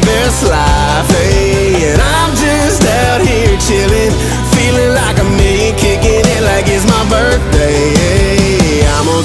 best life, hey, and I'm just out here chilling, feeling like I'm me, kicking it like it's my birthday.